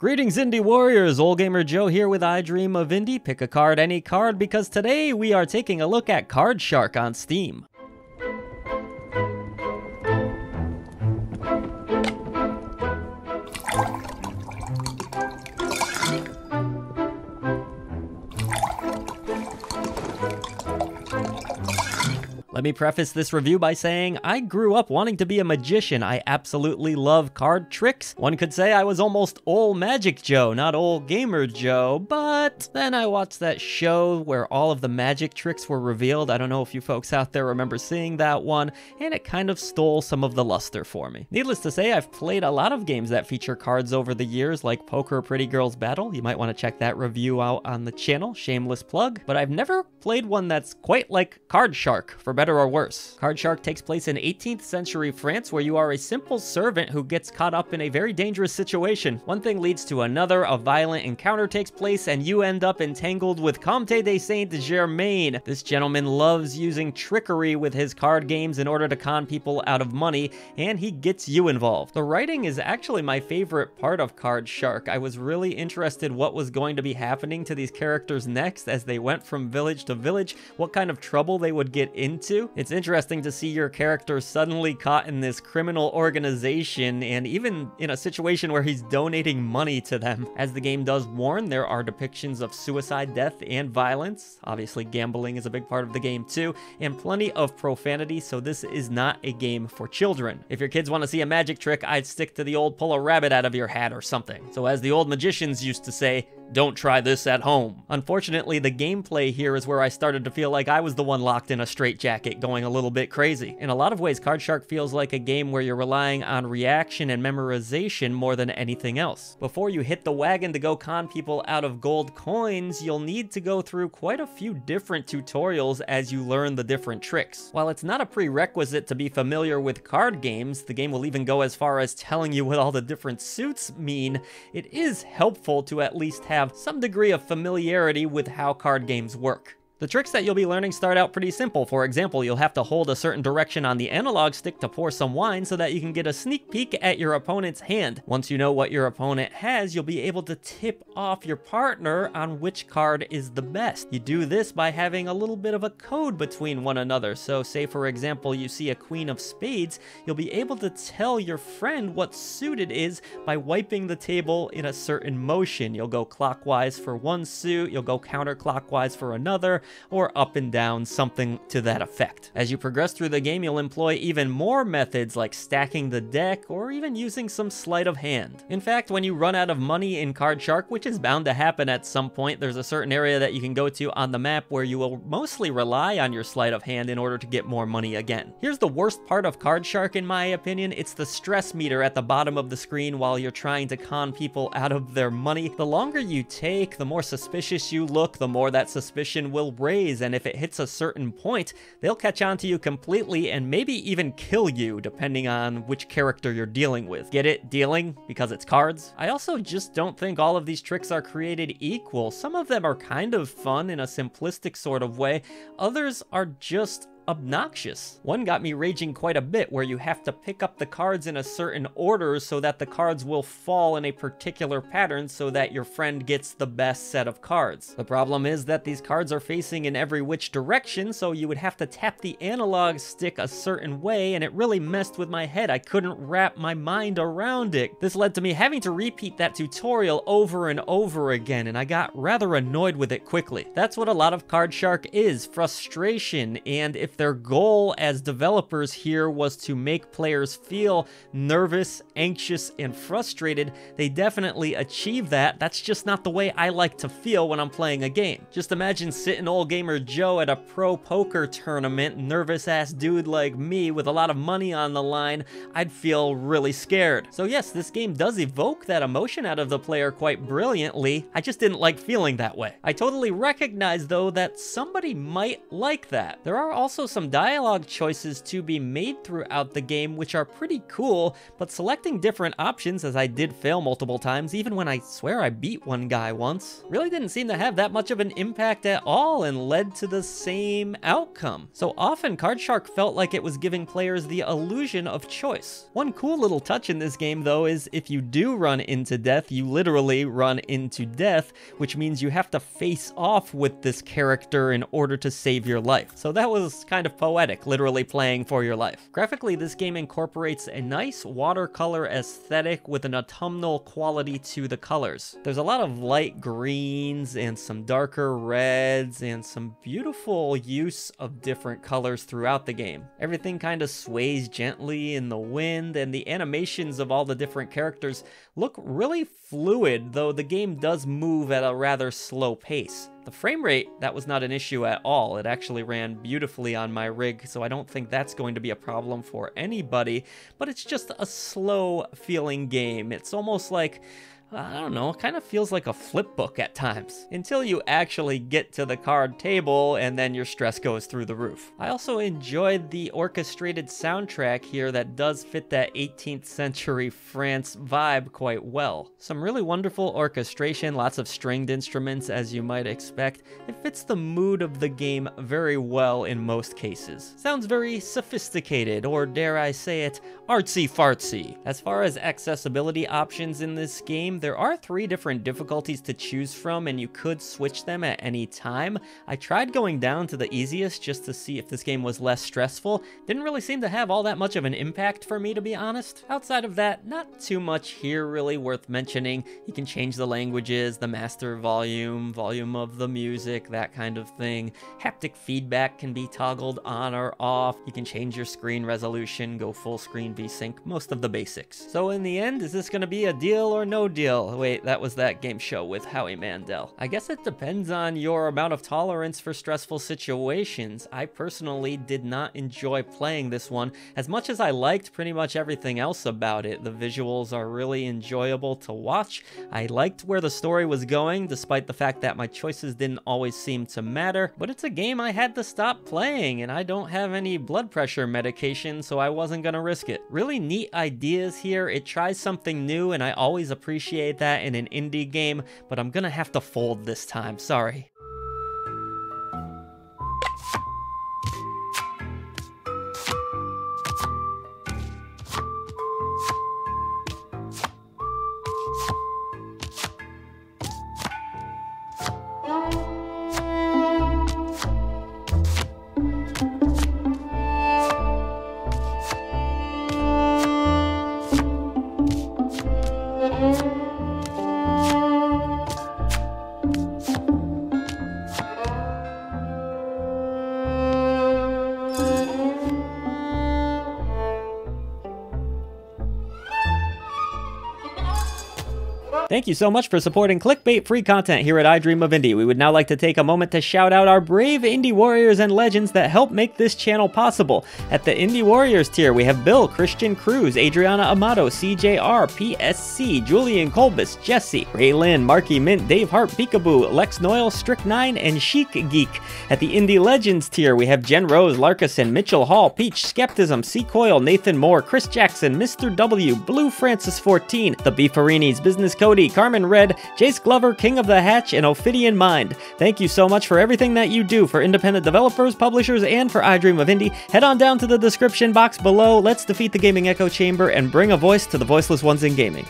Greetings, Indie Warriors! Old Gamer Joe here with I Dream of Indie. Pick a card, any card, because today we are taking a look at Card Shark on Steam. Let me preface this review by saying I grew up wanting to be a magician. I absolutely love card tricks. One could say I was almost old Magic Joe, not old Gamer Joe, but then I watched that show where all of the magic tricks were revealed. I don't know if you folks out there remember seeing that one, and it kind of stole some of the luster for me. Needless to say, I've played a lot of games that feature cards over the years, like Poker Pretty Girls Battle. You might want to check that review out on the channel, shameless plug, but I've never played one that's quite like Card Shark, for better better or worse. Card Shark takes place in 18th century France where you are a simple servant who gets caught up in a very dangerous situation. One thing leads to another, a violent encounter takes place, and you end up entangled with Comte de Saint-Germain. This gentleman loves using trickery with his card games in order to con people out of money, and he gets you involved. The writing is actually my favorite part of Card Shark. I was really interested what was going to be happening to these characters next as they went from village to village, what kind of trouble they would get into, it's interesting to see your character suddenly caught in this criminal organization and even in a situation where he's donating money to them. As the game does warn, there are depictions of suicide, death, and violence. Obviously, gambling is a big part of the game too, and plenty of profanity, so this is not a game for children. If your kids want to see a magic trick, I'd stick to the old pull a rabbit out of your hat or something. So as the old magicians used to say, don't try this at home. Unfortunately, the gameplay here is where I started to feel like I was the one locked in a straitjacket going a little bit crazy. In a lot of ways, Card Shark feels like a game where you're relying on reaction and memorization more than anything else. Before you hit the wagon to go con people out of gold coins, you'll need to go through quite a few different tutorials as you learn the different tricks. While it's not a prerequisite to be familiar with card games, the game will even go as far as telling you what all the different suits mean, it is helpful to at least have have some degree of familiarity with how card games work. The tricks that you'll be learning start out pretty simple. For example, you'll have to hold a certain direction on the analog stick to pour some wine so that you can get a sneak peek at your opponent's hand. Once you know what your opponent has, you'll be able to tip off your partner on which card is the best. You do this by having a little bit of a code between one another. So say for example, you see a queen of spades, you'll be able to tell your friend what suit it is by wiping the table in a certain motion. You'll go clockwise for one suit, you'll go counterclockwise for another, or up and down, something to that effect. As you progress through the game, you'll employ even more methods like stacking the deck or even using some sleight of hand. In fact, when you run out of money in Card Shark, which is bound to happen at some point, there's a certain area that you can go to on the map where you will mostly rely on your sleight of hand in order to get more money again. Here's the worst part of Card Shark in my opinion, it's the stress meter at the bottom of the screen while you're trying to con people out of their money. The longer you take, the more suspicious you look, the more that suspicion will raise, and if it hits a certain point, they'll catch on to you completely and maybe even kill you, depending on which character you're dealing with. Get it? Dealing? Because it's cards? I also just don't think all of these tricks are created equal. Some of them are kind of fun in a simplistic sort of way, others are just obnoxious. One got me raging quite a bit where you have to pick up the cards in a certain order so that the cards will fall in a particular pattern so that your friend gets the best set of cards. The problem is that these cards are facing in every which direction so you would have to tap the analog stick a certain way and it really messed with my head. I couldn't wrap my mind around it. This led to me having to repeat that tutorial over and over again and I got rather annoyed with it quickly. That's what a lot of Card Shark is, frustration, and if their goal as developers here was to make players feel nervous, anxious, and frustrated, they definitely achieve that. That's just not the way I like to feel when I'm playing a game. Just imagine sitting old gamer Joe at a pro poker tournament, nervous ass dude like me with a lot of money on the line, I'd feel really scared. So yes, this game does evoke that emotion out of the player quite brilliantly, I just didn't like feeling that way. I totally recognize though that somebody might like that. There are also some dialogue choices to be made throughout the game, which are pretty cool, but selecting different options, as I did fail multiple times, even when I swear I beat one guy once, really didn't seem to have that much of an impact at all and led to the same outcome. So often, Card Shark felt like it was giving players the illusion of choice. One cool little touch in this game, though, is if you do run into death, you literally run into death, which means you have to face off with this character in order to save your life. So that was kind of poetic, literally playing for your life. Graphically, this game incorporates a nice watercolor aesthetic with an autumnal quality to the colors. There's a lot of light greens and some darker reds and some beautiful use of different colors throughout the game. Everything kind of sways gently in the wind and the animations of all the different characters look really fluid, though the game does move at a rather slow pace. The frame rate, that was not an issue at all. It actually ran beautifully on my rig, so I don't think that's going to be a problem for anybody, but it's just a slow feeling game. It's almost like I don't know, kind of feels like a flip book at times, until you actually get to the card table and then your stress goes through the roof. I also enjoyed the orchestrated soundtrack here that does fit that 18th century France vibe quite well. Some really wonderful orchestration, lots of stringed instruments as you might expect. It fits the mood of the game very well in most cases. Sounds very sophisticated, or dare I say it, artsy fartsy. As far as accessibility options in this game, there are three different difficulties to choose from and you could switch them at any time. I tried going down to the easiest just to see if this game was less stressful. Didn't really seem to have all that much of an impact for me to be honest. Outside of that, not too much here really worth mentioning. You can change the languages, the master volume, volume of the music, that kind of thing. Haptic feedback can be toggled on or off. You can change your screen resolution, go full screen VSync, most of the basics. So in the end, is this going to be a deal or no deal? Wait, that was that game show with Howie Mandel. I guess it depends on your amount of tolerance for stressful situations. I personally did not enjoy playing this one as much as I liked pretty much everything else about it. The visuals are really enjoyable to watch. I liked where the story was going, despite the fact that my choices didn't always seem to matter, but it's a game I had to stop playing, and I don't have any blood pressure medication, so I wasn't gonna risk it. Really neat ideas here. It tries something new, and I always appreciate appreciate that in an indie game, but I'm gonna have to fold this time, sorry. Thank you so much for supporting clickbait free content here at I Dream of Indie. We would now like to take a moment to shout out our brave indie warriors and legends that help make this channel possible. At the Indie Warriors tier, we have Bill, Christian Cruz, Adriana Amato, CJR, PSC, Julian Colbus, Jesse, Raylin, Marky Mint, Dave Hart, Peekaboo, Lex Noyle, Strick9, and Chic Geek. At the Indie Legends tier, we have Jen Rose, Larkison, Mitchell Hall, Peach, Skepticism, C. Coyle, Nathan Moore, Chris Jackson, Mr. W, Blue Francis 14, The Beefarinis, Business Cody, Carmen Red, Jace Glover, King of the Hatch, and Ophidian Mind. Thank you so much for everything that you do for independent developers, publishers, and for I Dream of Indie. Head on down to the description box below. Let's defeat the gaming echo chamber and bring a voice to the voiceless ones in gaming.